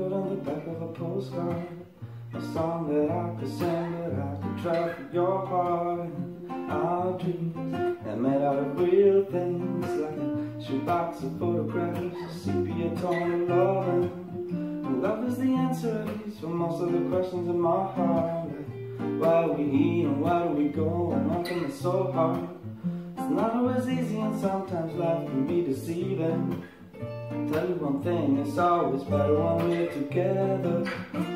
put on the back of a postcard. A song that I could sing, that I could try for your heart. Our dreams that made out of real things, like a shoebox of photographs, a sepia tone of loving. And love is the answer, at least, for most of the questions in my heart. Like, why we eat and why do we go, and nothing is so hard. It's not always easy, and sometimes life can be deceiving. Tell you one thing, it's always better when we're together.